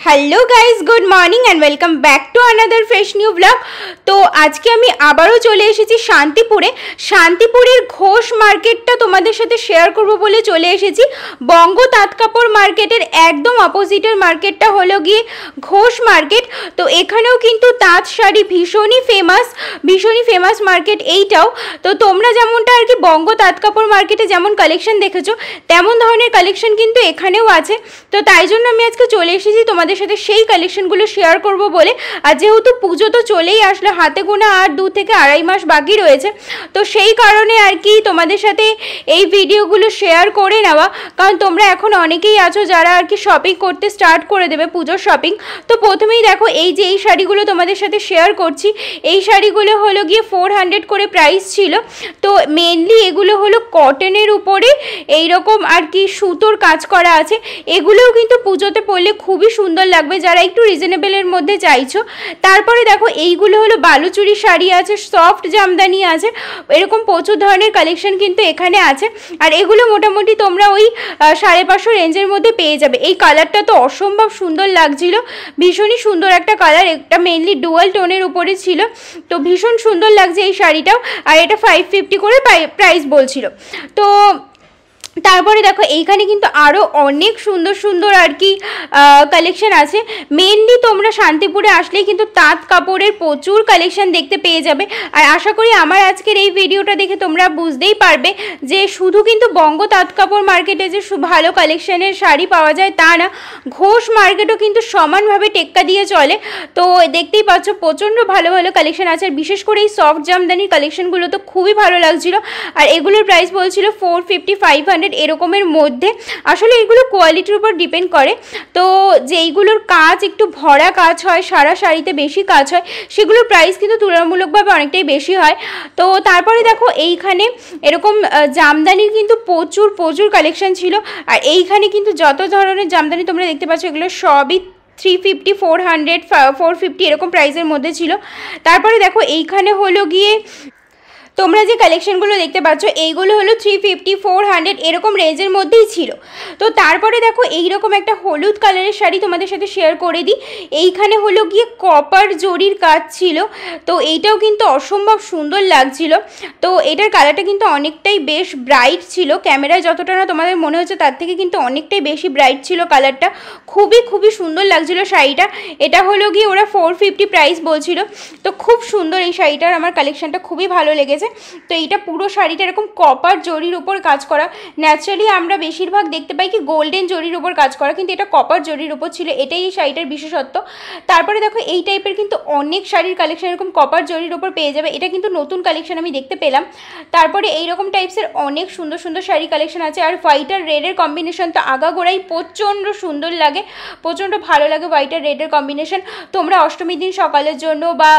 Hello guys good morning and welcome back to another fresh new blog তো আজকে আমি আবারও চলে এসেছি শান্তিপুরে। শান্তিপুরের ঘোষ মার্কেটটা তোমাদের সাথে শেয়ার করব বলে চলে এসেছি। বঙ্গ তাঁত কাপড় মার্কেটের একদম অপোজিটের মার্কেটটা হলো গিয়ে ঘোষ মার্কেট। তো এখানেও কিন্তু তাঁত শাড়ি ভীষণই ফেমাস ভীষণই ফেমাস মার্কেট এইটাও। তো তোমরা যেমনটা আর কি বঙ্গ তাঁত কাপড় মার্কেটে যেমন কালেকশন দেখেছ, তেমন ধরনের কালেকশন কিন্তু এখানেও আছে। তো তাই জন্য আমি আজকে চলে এসেছি তোমাদের সাথে সেই কালেকশনগুলো শেয়ার করব বলে। আর যেহেতু পুজো তো চলেই আসলো, হাতে গোনা আর দু থেকে আড়াই মাস বাকি রয়েছে, তো সেই কারণে আর কি তোমাদের সাথে এই ভিডিওগুলো শেয়ার করে নেওয়া। কারণ তোমরা এখন অনেকেই আছো যারা আর কি শপিং করতে স্টার্ট করে দেবে পুজোর শপিং তো প্রথমেই দেখো, এই যে এই শাড়িগুলো তোমাদের সাথে শেয়ার করছি, এই শাড়িগুলো হলো গিয়ে ফোর হান্ড্রেড করে প্রাইস ছিল। তো মেনলি এগুলো হলো কটনের উপরে, এইরকম আর কি সুতোর কাজ করা আছে। এগুলোও কিন্তু পুজোতে পড়লে খুবই সুন্দর লাগবে, যারা একটু রিজনেবলের মধ্যে চাইছো। তারপরে দেখো, এইগুলো হলো বালুচুরি শাড়ি আছে সফট জামদানি আছে, এরকম প্রচুর ধরনের কালেকশন কিন্তু এখানে আছে। আর এগুলো মোটামুটি তোমরা ওই সাড়ে পাঁচশো রেঞ্জের মধ্যে পেয়ে যাবে। এই কালারটা তো অসম্ভব সুন্দর লাগছিল, ভীষণই সুন্দর একটা কালার এটা মেনলি ডুয়াল টোনের উপরে ছিল। তো ভীষণ সুন্দর লাগছে এই শাড়িটাও, আর এটা ফাইভ ফিফটি করে প্রাইস বলছিল। তো তারপরে দেখো, এইখানে কিন্তু আরও অনেক সুন্দর সুন্দর আর কি কালেকশন আছে। মেনলি তোমরা শান্তিপুরে আসলেই কিন্তু তাঁত কাপড়ের প্রচুর কালেকশন দেখতে পেয়ে যাবে। আর আশা করি আমার আজকের এই ভিডিওটা দেখে তোমরা বুঝতেই পারবে যে শুধু কিন্তু বঙ্গ তাঁত কাপড় মার্কেটে যে ভালো কালেকশনের শাড়ি পাওয়া যায় তা না, ঘোষ মার্কেটও কিন্তু সমানভাবে টেক্কা দিয়ে চলে। তো দেখতেই পাচ্ছ, প্রচণ্ড ভালো ভালো কালেকশন আছে। আর বিশেষ করে এই সফট জামদানির কালেকশনগুলো তো খুবই ভালো লাগছিল। আর এগুলোর প্রাইস বলছিল ফোর ফিফটি ফাইভ হান্ড্রেড এরকমের মধ্যে। আসলে এগুলো কোয়ালিটির উপর ডিপেন্ড করে। তো যেইগুলোর কাজ একটু ভরা কাজ হয়, সারা শাড়িতে বেশি কাজ হয়, সেগুলোর প্রাইস কিন্তু তুলনামূলকভাবে অনেকটাই বেশি হয়। তো তারপরে দেখো এইখানে এরকম জামদানির কিন্তু প্রচুর প্রচুর কালেকশন ছিল। আর এইখানে কিন্তু যত ধরনের জামদানি তোমরা দেখতে পাচ্ছ, এগুলো সবই three fifty four hundred four fifty এরকম প্রাইসের মধ্যে ছিল। তারপরে দেখো এইখানে হলো গিয়ে তোমরা যে কালেকশনগুলো দেখতে পাচ্ছ, এইগুলো হলো থ্রি ফিফটি ফোর হান্ড্রেড এরকম রেঞ্জের মধ্যেই ছিল। তো তারপরে দেখো, এইরকম একটা হলুদ কালারের শাড়ি তোমাদের সাথে শেয়ার করে দিই। এইখানে হলো গিয়ে কপার জরির কাজ ছিল। তো এইটাও কিন্তু অসম্ভব সুন্দর লাগছিল। তো এটার কালারটা কিন্তু অনেকটাই বেশ ব্রাইট ছিল। ক্যামেরায় যতটা না তোমাদের মনে হচ্ছে, তার থেকে কিন্তু অনেকটাই বেশি ব্রাইট ছিল কালারটা খুবই খুবই সুন্দর লাগছিল শাড়িটা। এটা হলো গিয়ে ওরা ফোর ফিফটি প্রাইস বলছিল। তো খুব সুন্দর এই শাড়িটার আমার কালেকশনটা খুবই ভালো লেগেছে। তো এইটা পুরো শাড়িটা এরকম কপার জরির উপর কাজ করা। ন্যাচারালি আমরা বেশিরভাগ দেখতে পাই কি গোল্ডেন জরির উপর কাজ করা, কিন্তু এটা কপার জরির উপর ছিল, এটাই এই শাড়িটার বিশেষত্ব। তারপরে দেখো, এই টাইপের কিন্তু অনেক শাড়ির কালেকশন এরকম কপার জরির উপর পেয়ে যাবে। এটা কিন্তু নতুন কালেকশন আমি দেখতে পেলাম। তারপরে এইরকম টাইপসের অনেক সুন্দর সুন্দর শাড়ি কালেকশন আছে। আর হোয়াইট আর রেডের কম্বিনেশন তো আগাগোড়াই প্রচণ্ড সুন্দর লাগে। প্রচণ্ড ভালো লাগে হোয়াইট আর রেডের কম্বিনেশন তোমরা অষ্টমীর দিন সকালের জন্য বা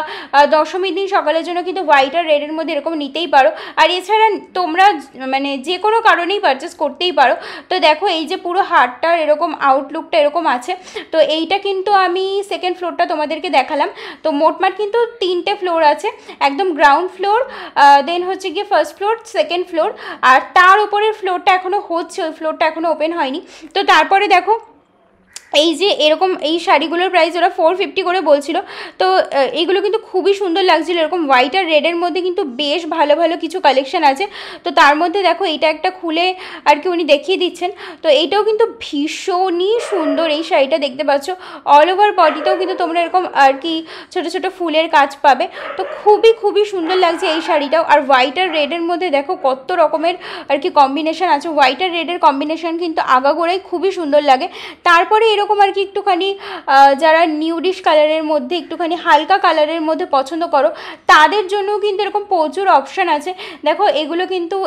দশমীর দিন সকালের জন্য কিন্তু হোয়াইট আর রেডের মধ্যে এরকম নিতেই পারো। আর এছাড়া তোমরা মানে যে কোনো কারণেই পারচেস করতেই পারো। তো দেখো, এই যে পুরো হাটটার এরকম আউটলুকটা এরকম আছে, তো এইটা কিন্তু আমি সেকেন্ড ফ্লোরটা তোমাদেরকে দেখালাম। তো মোটমাট কিন্তু তিনটে ফ্লোর আছে, একদম গ্রাউন্ড ফ্লোর দেন হচ্ছে গিয়ে ফার্স্ট ফ্লোর সেকেন্ড ফ্লোর আর তার উপরের ফ্লোরটা এখনও হচ্ছে, ওই ফ্লোরটা এখনও ওপেন হয়নি। তো তারপরে দেখো এই যে এরকম এই শাড়িগুলোর প্রাইস ওরা ফোর ফিফটি করে বলছিল। তো এইগুলো কিন্তু খুবই সুন্দর লাগছিল। এরকম হোয়াইট আর রেডের মধ্যে কিন্তু বেশ ভালো ভালো কিছু কালেকশান আছে। তো তার মধ্যে দেখো এইটা একটা খুলে আর কি উনি দেখিয়ে দিচ্ছেন। তো এইটাও কিন্তু ভীষণই সুন্দর এই শাড়িটা দেখতে পাচ্ছ। অল ওভার বডিতেও কিন্তু তোমরা এরকম আর কি ছোট ছোট ফুলের কাজ পাবে। তো খুবই খুবই সুন্দর লাগছে এই শাড়িটাও। আর হোয়াইট আর রেডের মধ্যে দেখো, কত রকমের আর কি কম্বিনেশন আছে। হোয়াইট আর রেডের কম্বিনেশন কিন্তু আগাগোড়াই খুবই সুন্দর লাগে। তারপরে এরকম আর কি একটুখানি যারা নিউডিশ কালারের মধ্যে একটুখানি হালকা কালারের মধ্যে পছন্দ করো, তাদের জন্যও কিন্তু এরকম প্রচুর অপশান আছে। দেখো, এগুলো কিন্তু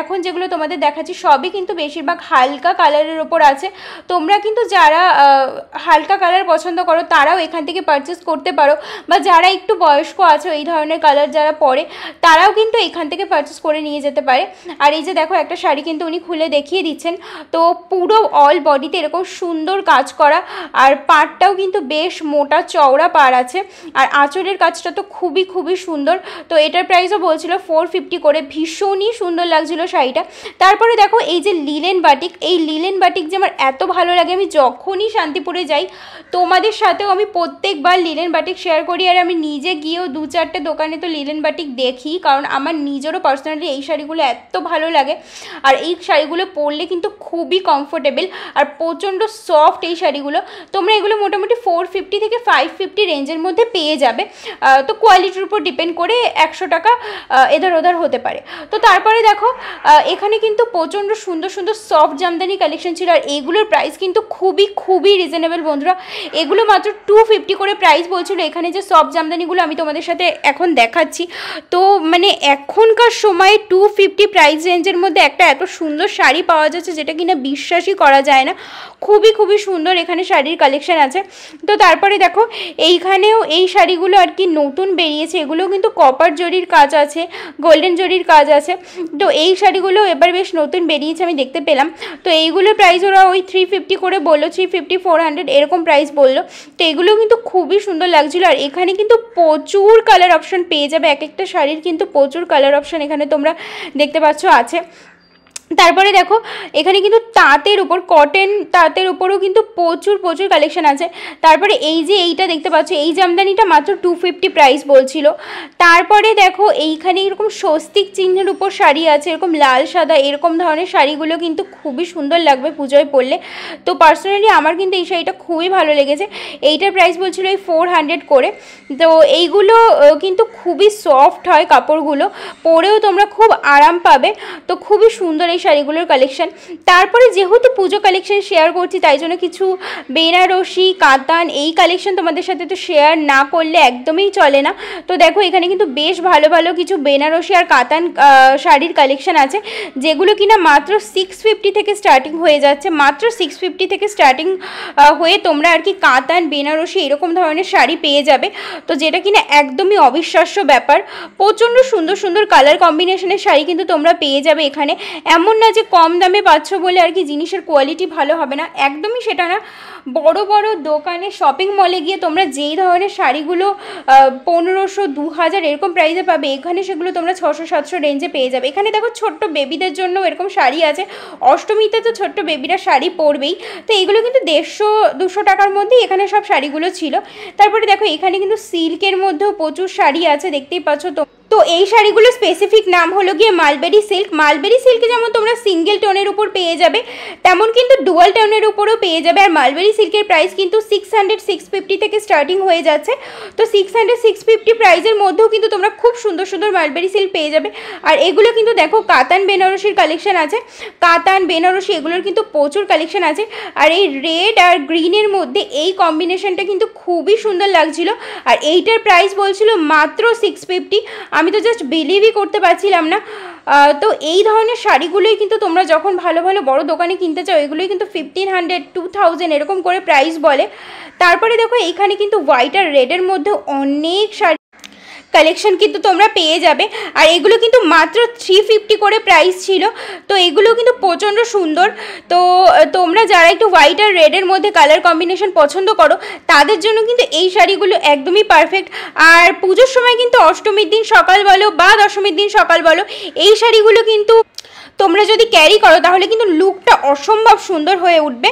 এখন যেগুলো তোমাদের দেখাচ্ছি, সবই কিন্তু বেশিরভাগ হালকা কালারের ওপর আছে। তোমরা কিন্তু যারা হালকা কালার পছন্দ করো, তারাও এখান থেকে পারচেস করতে পারো। বা যারা একটু বয়স্ক আছে, এই ধরনের কালার যারা পরে, তারাও কিন্তু এখান থেকে পারচেস করে নিয়ে যেতে পারে। আর এই যে দেখো, একটা শাড়ি কিন্তু উনি খুলে দেখিয়ে দিচ্ছেন। তো পুরো অল বডিতে এরকম সুন্দর কাজ করা। আর পাড়টাও কিন্তু বেশ মোটা চওড়া পাড় আছে। আর আঁচলের কাজটা তো খুবই খুবই সুন্দর। তো এটার প্রাইসও বলছিল ফোর ফিফটি করে। ভীষণই সুন্দর লাগছিল শাড়িটা। তারপরে দেখো এই যে লিলেন বাটিক এই লিলেন বাটিক যে আমার এত ভালো লাগে, আমি যখনই শান্তিপুরে যাই, তোমাদের সাথেও আমি প্রত্যেকবার লিলেন বাটিক শেয়ার করি। আর আমি নিজে গিয়েও দু চারটে দোকানে তো লিলেন বাটিক দেখি, কারণ আমার নিজেরও পার্সোনালি এই শাড়িগুলো এত ভালো লাগে। আর এই শাড়িগুলো পরলে কিন্তু খুবই কমফোর্টেবল আর প্রচণ্ড সফট এই শাড়িগুলো তোমরা এগুলো মোটামুটি ফোর ফিফটি থেকে ফাইভ ফিফটি রেঞ্জের মধ্যে পেয়ে যাবে। তো কোয়ালিটির উপর ডিপেন্ড করে একশো টাকা এধার ওধার হতে পারে। তো তারপরে দেখো এখানে কিন্তু প্রচণ্ড সুন্দর সুন্দর সফট জামদানি কালেকশন ছিল, আর এইগুলোর প্রাইস কিন্তু খুবই খুবই রিজনেবল বন্ধুরা। এগুলো মাত্র টু ফিফটি করে প্রাইস বলছিল, এখানে যে সফট জামদানিগুলো আমি তোমাদের সাথে এখন দেখাচ্ছি। তো মানে এখনকার সময়ে টু ফিফটি প্রাইস রেঞ্জের মধ্যে একটা এত সুন্দর শাড়ি পাওয়া যাচ্ছে, যেটা কিনা বিশ্বাসই করা যায় না। খুবই খুবই সুন্দর এখানে শাড়ির কালেকশন আছে। তো তারপরে দেখো, এইখানেও এই শাড়িগুলো আর কি নতুন বেরিয়েছে। এগুলো কিন্তু কপার জরির কাজ আছে গোল্ডেন জরির কাজ আছে। তো এই শাড়িগুলো এবার বেশ নতুন বেরিয়েছে, আমি দেখতে পেলাম। তো এইগুলোর প্রাইস ওরা ওই থ্রি ফিফটি করে বলল থ্রি ফিফটি ফোর হান্ড্রেড এরকম প্রাইস বলল। তো এগুলো কিন্তু খুবই সুন্দর লাগছিল। আর এখানে কিন্তু প্রচুর কালার অপশান পেয়ে যাবে। এক একটা শাড়ির কিন্তু প্রচুর কালার অপশান এখানে তোমরা দেখতে পাচ্ছ আছে। তারপরে দেখো, এখানে কিন্তু তাঁতের উপর কটন তাঁতের উপরও কিন্তু প্রচুর প্রচুর কালেকশন আছে। তারপরে এই যে এইটা দেখতে পাচ্ছ, এই জামদানিটা মাত্র টু ফিফটি প্রাইস বলছিল। তারপরে দেখো, এইখানে এরকম স্বস্তিক চিহ্নের উপর শাড়ি আছে, এরকম লাল, সাদা, এরকম ধরনের শাড়িগুলো কিন্তু খুবই সুন্দর লাগবে পুজোয় পরলে। তো পার্সোনালি আমার কিন্তু এই শাড়িটা খুবই ভালো লেগেছে। এইটার প্রাইস বলছিল এই ফোর হান্ড্রেড করে। তো এইগুলো কিন্তু খুবই সফট হয় কাপড়গুলো। পরেও তোমরা খুব আরাম পাবে। তো খুবই সুন্দর এই শাড়িগুলোর কালেকশান তারপরে যেহেতু পুজো কালেকশন শেয়ার করছি, তাই জন্য কিছু বেনারসি, কাতান এই কালেকশন তোমাদের সাথে তো শেয়ার না করলে একদমই চলে না। তো দেখো, এখানে কিন্তু বেশ ভালো ভালো কিছু বেনারসি আর কাতান শাড়ির কালেকশান আছে, যেগুলো কিনা মাত্র সিক্স ফিফটি থেকে স্টার্টিং হয়ে যাচ্ছে। মাত্র সিক্স ফিফটি থেকে স্টার্টিং হয়ে তোমরা আর কি কাতান, বেনারসি এরকম ধরনের শাড়ি পেয়ে যাবে। তো যেটা কিনা একদমই অবিশ্বাস্য ব্যাপার। প্রচণ্ড সুন্দর সুন্দর কালার কম্বিনেশনের শাড়ি কিন্তু তোমরা পেয়ে যাবে এখানে। এমন এমন না যে কম দামে পাচ্ছ বলে আর কি জিনিসের কোয়ালিটি ভালো হবে না। একদমই সেটা না। বড় বড় দোকানে শপিং মলে গিয়ে তোমরা যেই ধরনের শাড়িগুলো পনেরোশো দু হাজার এরকম প্রাইসে পাবে, এখানে সেগুলো তোমরা ছশো, সাতশো রেঞ্জে পেয়ে যাবে। এখানে দেখো ছোট্ট বেবিদের জন্য এরকম শাড়ি আছে। অষ্টমীতে তো ছোট্ট বেবিরা শাড়ি পরবেই। তো এগুলো কিন্তু দেড়শো, দুশো টাকার মধ্যেই এখানে সব শাড়িগুলো ছিল। তারপরে দেখো এখানে কিন্তু সিল্কের মধ্যেও প্রচুর শাড়ি আছে, দেখতেই পাচ্ছ তো তো এই শাড়িগুলো স্পেসিফিক নাম হলো গিয়ে মালবেরি সিল্ক মালবেরি সিল্কে যেমন তোমরা সিঙ্গেল টোনের উপর পেয়ে যাবে, তেমন কিন্তু ডুয়াল টোনের উপরও পেয়ে যাবে। আর মালবেরি সিল্কের প্রাইস কিন্তু সিক্স হান্ড্রেড সিক্স ফিফটি থেকে স্টার্টিং হয়ে যাচ্ছে। তো সিক্স হান্ড্রেড সিক্স ফিফটি প্রাইসের মধ্যেও কিন্তু তোমরা খুব সুন্দর সুন্দর মালবেরি সিল্ক পেয়ে যাবে। আর এগুলো কিন্তু দেখো কাতান বেনারসির কালেকশন আছে। কাতান, বেনারসি এগুলোর কিন্তু প্রচুর কালেকশন আছে। আর এই রেড আর গ্রিনের মধ্যে এই কম্বিনেশনটা কিন্তু খুবই সুন্দর লাগছিল। আর এইটার প্রাইস বলছিল মাত্র সিক্স ফিফটি আমি তো জাস্ট বিলিভই করতে পারছিলাম না। তো এই ধরনের শাড়িগুলোই কিন্তু তোমরা যখন ভালো ভালো বড় দোকানে কিনতে চাও, এগুলোই কিন্তু ফিফটিন হান্ড্রেড টু থাউজেন্ড এরকম করে প্রাইস বলে। তারপরে দেখো, এইখানে কিন্তু হোয়াইট আর রেডের মধ্যে অনেক শাড়ি কালেকশন কিন্তু তোমরা পেয়ে যাবে। আর এগুলো কিন্তু মাত্র থ্রি ফিফটি করে প্রাইস ছিল। তো এগুলো কিন্তু প্রচণ্ড সুন্দর। তো, তোমরা যারা একটু হোয়াইট আর রেডের মধ্যে কালার কম্বিনেশন পছন্দ করো, তাদের জন্য কিন্তু এই শাড়িগুলো একদমই পারফেক্ট আর পুজোর সময় কিন্তু অষ্টমীর দিন সকাল বলো বা দশমীর দিন সকাল বলো, এই শাড়িগুলো কিন্তু তোমরা যদি ক্যারি করো, তাহলে কিন্তু লুকটা অসম্ভব সুন্দর হয়ে উঠবে।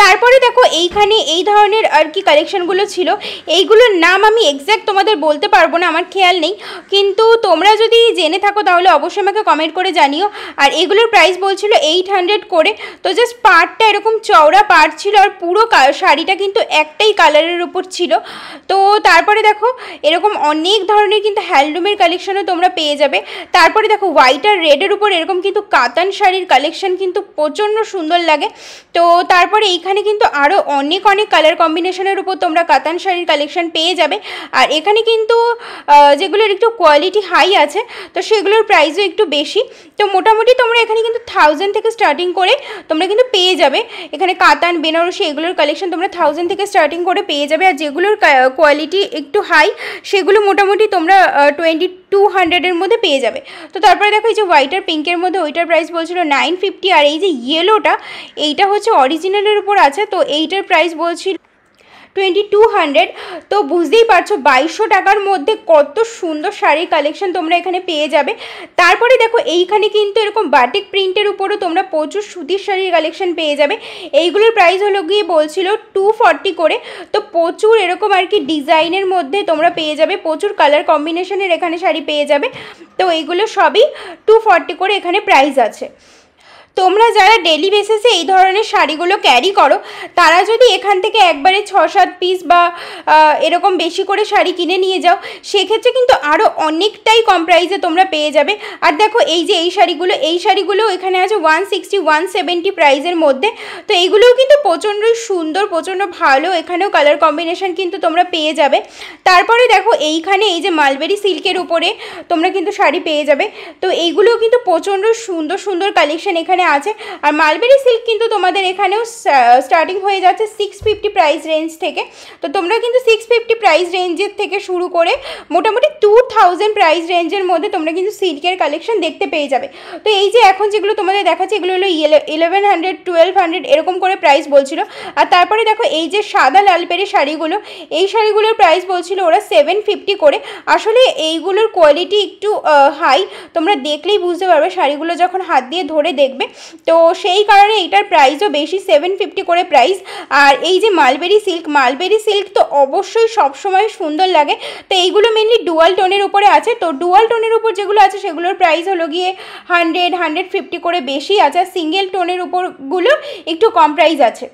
তারপরে দেখো, এইখানে এই ধরনের আর কি কালেকশানগুলো ছিল, এইগুলোর নাম আমি এক্স্যাক্ট তোমাদের বলতে পারব না, আমার খেয়াল নেই। কিন্তু তোমরা যদি জেনে থাকো, তাহলে অবশ্যই আমাকে কমেন্ট করে জানিও। আর এগুলোর প্রাইস বলছিল এইট হান্ড্রেড করে। তো জাস্ট পার্টটা এরকম চওড়া পার্ট ছিল, আর পুরো শাড়িটা কিন্তু একটাই কালারের উপর ছিল। তো তারপরে দেখো, এরকম অনেক ধরনের কিন্তু হ্যান্ডলুমের কালেকশানও তোমরা পেয়ে যাবে। তারপরে দেখো হোয়াইট আর রেডের উপর এরকম কিন্তু কাতান শাড়ির কালেকশন কিন্তু প্রচণ্ড সুন্দর লাগে। তো তারপরে এইখানে কিন্তু আরও অনেক অনেক কালার কম্বিনেশনের উপর তোমরা কাতান শাড়ির কালেকশন পেয়ে যাবে। আর এখানে কিন্তু যেগুলোর একটু কোয়ালিটি হাই আছে, তো সেগুলোর প্রাইসও একটু বেশি। তো মোটামুটি তোমরা এখানে কিন্তু থাউজেন্ড থেকে স্টার্টিং করে তোমরা কিন্তু পেয়ে যাবে। এখানে কাতান, বেনারসি এগুলোর কালেকশন তোমরা থাউজেন্ড থেকে স্টার্টিং করে পেয়ে যাবে। আর যেগুলোর কোয়ালিটি একটু হাই সেগুলো মোটামুটি তোমরা টোয়েন্টি টু হান্ড্রেডের মধ্যে পেয়ে যাবে। তো তারপরে দেখো এই যে হোয়াইট আর পিঙ্কের মধ্যে ওইটার এইটার প্রাইস বলছিল নাইন ফিফটি আর এই যে ইয়েলোটা এইটা হচ্ছে অরিজিনালের উপর আছে, তো এইটার প্রাইস বলছিল টোয়েন্টি টু হান্ড্রেড তো বুঝতেই পারছ, বাইশশো টাকার মধ্যে কত সুন্দর শাড়ির কালেকশন তোমরা এখানে পেয়ে যাবে। তারপরে দেখো, এইখানে কিন্তু এরকম বাটিক প্রিন্টের উপরও তোমরা প্রচুর সুতির শাড়ির কালেকশন পেয়ে যাবে। এইগুলোর প্রাইস হলো গিয়ে বলছিল টু করে। তো প্রচুর এরকম আর কি ডিজাইনের মধ্যে তোমরা পেয়ে যাবে, প্রচুর কালার কম্বিনেশনের এখানে শাড়ি পেয়ে যাবে। তো এইগুলো সবই টু করে এখানে প্রাইস আছে। তোমরা যারা ডেলি বেসিসে এই ধরনের শাড়িগুলো ক্যারি করো, তারা যদি এখান থেকে একবারে ছ সাত পিস বা এরকম বেশি করে শাড়ি কিনে নিয়ে যাও, সেক্ষেত্রে কিন্তু আরও অনেকটাই কম প্রাইসে তোমরা পেয়ে যাবে। আর দেখো, এই যে এই শাড়িগুলো এই শাড়িগুলো এখানে আছে ওয়ান সিক্সটি ওয়ান সেভেন্টি প্রাইসের মধ্যে। তো এইগুলোও কিন্তু প্রচণ্ডই সুন্দর, প্রচণ্ড ভালো, এখানেও কালার কম্বিনেশন কিন্তু তোমরা পেয়ে যাবে। তারপরে দেখো, এইখানে এই যে মালবেরি সিল্কের উপরে তোমরা কিন্তু শাড়ি পেয়ে যাবে। তো এইগুলোও কিন্তু প্রচণ্ড সুন্দর সুন্দর কালেকশন এখানে এখানে আছে। আর মালবেরি সিল্ক কিন্তু তোমাদের এখানেও স্টার্টিং হয়ে যাচ্ছে সিক্স ফিফটি প্রাইস রেঞ্জ থেকে। তো তোমরা কিন্তু সিক্স ফিফটি প্রাইস রেঞ্জের থেকে শুরু করে মোটামুটি টু থাউজেন্ড প্রাইস রেঞ্জের মধ্যে তোমরা কিন্তু সিল্কের কালেকশন দেখতে পেয়ে যাবে। তো এই যে এখন যেগুলো তোমাদের দেখাচ্ছে, এগুলো হলো ইলেভেন হান্ড্রেড টুয়েলভ হান্ড্রেড এরকম করে প্রাইস বলছিল। আর তারপরে দেখো এই যে সাদা লাল পেরে শাড়িগুলো, এই শাড়িগুলোর প্রাইস বলছিল ওরা সেভেন ফিফটি করে। আসলে এইগুলোর কোয়ালিটি একটু হাই তোমরা দেখলেই বুঝতে পারবে শাড়িগুলো যখন হাত দিয়ে ধরে দেখবে তো সেই কারণে এইটার প্রাইসও বেশি সেভেন ফিফটি করে প্রাইস আর এই যে মালবেরি সিল্ক মালবেরি সিল্ক তো অবশ্যই সবসময় সুন্দর লাগে। তো এইগুলো মেনলি ডুয়াল টোনের উপরে আছে। তো ডুয়াল টোনের উপর যেগুলো আছে, সেগুলোর প্রাইস হলো গিয়ে হান্ড্রেড হান্ড্রেড ফিফটি করে বেশি আছে। আর সিঙ্গেল টোনের উপরগুলো একটু কম প্রাইস আছে।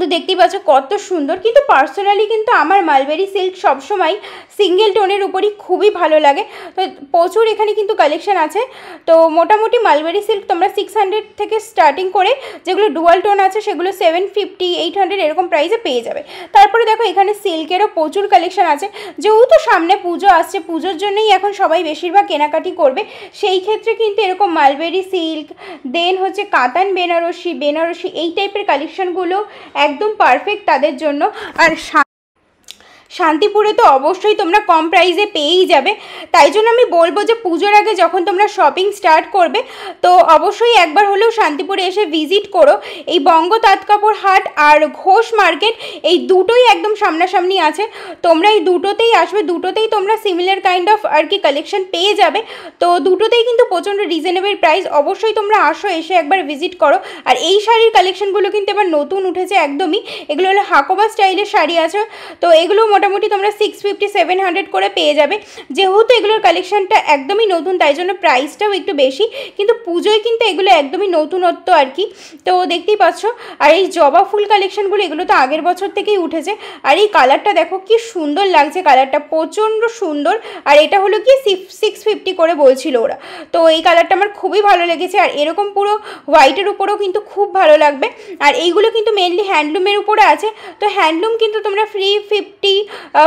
তো দেখতেই পাচ্ছ কত সুন্দর। কিন্তু পার্সোনালি কিন্তু আমার মালবেরি সিল্ক সবসময় সিঙ্গেল টোনের উপরই খুবই ভালো লাগে। তো প্রচুর এখানে কিন্তু কালেকশান আছে। তো মোটামুটি মালবেরি সিল্ক তোমরা সিক্স হান্ড্রেড থেকে স্টার্টিং করে যেগুলো ডুয়াল টোন আছে, সেগুলো সেভেন ফিফটি এইট হান্ড্রেড এরকম প্রাইসে পেয়ে যাবে। তারপরে দেখো এখানে সিল্কেরও প্রচুর কালেকশান আছে। যেহেতু সামনে পুজো আসছে, পুজোর জন্যই এখন সবাই বেশিরভাগ কেনাকাটি করবে। সেই ক্ষেত্রে কিন্তু এরকম মালবেরি সিল্ক দেন হচ্ছে কাতান বেনারসি বেনারসি, এই টাইপের কালেকশানগুলো একদম পারফেক্ট তাদের জন্য। আর শান্তিপুরে তো অবশ্যই তোমরা কম প্রাইসে পেয়েই যাবে। তাই জন্য আমি বলব যে পুজোর আগে যখন তোমরা শপিং স্টার্ট করবে, তো অবশ্যই একবার হলেও শান্তিপুরে এসে ভিজিট করো। এই বঙ্গ তাঁতকাপড় হাট আর ঘোষ মার্কেট, এই দুটোই একদম সামনাসামনি আছে। তোমরা এই দুটোতেই আসবে, দুটোতেই তোমরা সিমিলার কাইন্ড অফ আর কি কালেকশন পেয়ে যাবে। তো দুটোতেই কিন্তু প্রচণ্ড রিজনেবল প্রাইস অবশ্যই তোমরা আসো, এসে একবার ভিজিট করো। আর এই শাড়ির কালেকশনগুলো কিন্তু এবার নতুন উঠেছে একদমই। এগুলো হলো হাকোবা স্টাইলের শাড়ি আছে। তো এগুলো মোটামুটি তোমরা সিক্স ফিফটি সেভেন হান্ড্রেড করে পেয়ে যাবে। যেহেতু এগুলোর কালেকশানটা একদমই নতুন, তাই জন্য প্রাইসটাও একটু বেশি। কিন্তু পুজোয় কিন্তু এগুলো একদমই নতুনত্ব আর কি। তো দেখতেই পাচ্ছ, আর এই জবা ফুল কালেকশানগুলো এগুলো তো আগের বছর থেকেই উঠেছে। আর এই কালারটা দেখো, কি সুন্দর লাগছে কালারটা প্রচণ্ড সুন্দর। আর এটা হলো কি সিক্স ফিফটি করে বলছিল ওরা। তো এই কালারটা আমার খুবই ভালো লেগেছে, আর এরকম পুরো হোয়াইটের উপরেও কিন্তু খুব ভালো লাগবে। আর এইগুলো কিন্তু মেনলি হ্যান্ডলুমের উপরে আছে। তো হ্যান্ডলুম কিন্তু তোমরা ফ্রি ফিফটি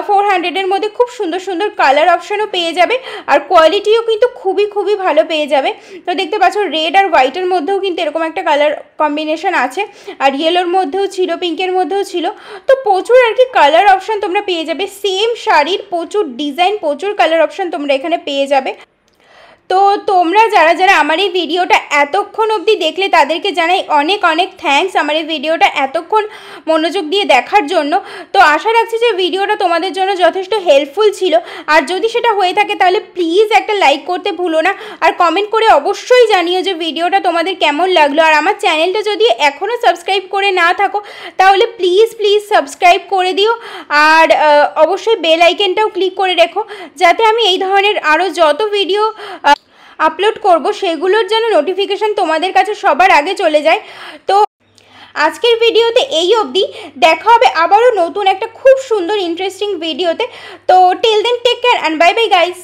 ফোর হান্ড্রেডের মধ্যে খুব সুন্দর সুন্দর কালার অপশানও পেয়ে যাবে। আর কোয়ালিটিও কিন্তু খুবই খুবই ভালো পেয়ে যাবে। তো দেখতে পাচ্ছ রেড আর হোয়াইটের মধ্যেও কিন্তু এরকম একটা কালার কম্বিনেশান আছে। আর ইয়েলোর মধ্যেও ছিল পিঙ্কের মধ্যেও ছিল। তো প্রচুর আর কি কালার অপশান তোমরা পেয়ে যাবে। সেম শাড়ির প্রচুর ডিজাইন প্রচুর কালার অপশান তোমরা এখানে পেয়ে যাবে। তো তোমরা যারা যারা আমার এই ভিডিওটা এতক্ষণ অবধি দেখলে তাদেরকে জানাই অনেক অনেক থ্যাংকস আমার এই ভিডিওটা এতক্ষণ মনোযোগ দিয়ে দেখার জন্য। তো আশা রাখছি যে ভিডিওটা তোমাদের জন্য যথেষ্ট হেল্পফুল ছিল। আর যদি সেটা হয়ে থাকে তাহলে প্লিজ একটা লাইক করতে ভুলো না। আর কমেন্ট করে অবশ্যই জানিও যে ভিডিওটা তোমাদের কেমন লাগল। আর আমার চ্যানেলটা যদি এখনও সাবস্ক্রাইব করে না থাকো, তাহলে প্লিজ প্লিজ সাবস্ক্রাইব করে দিও। আর অবশ্যই বেল আইকেনটাও ক্লিক করে রেখো। যাতে আমি এই ধরনের আরও যত ভিডিও আপলোড করব, সেগুলোর যেন নোটিফিকেশান তোমাদের কাছে সবার আগে চলে যায়। তো আজকের ভিডিওতে এই অবধি। দেখা হবে আবারও নতুন একটা খুব সুন্দর ইন্টারেস্টিং ভিডিওতে তো। Till then take care and bye bye guys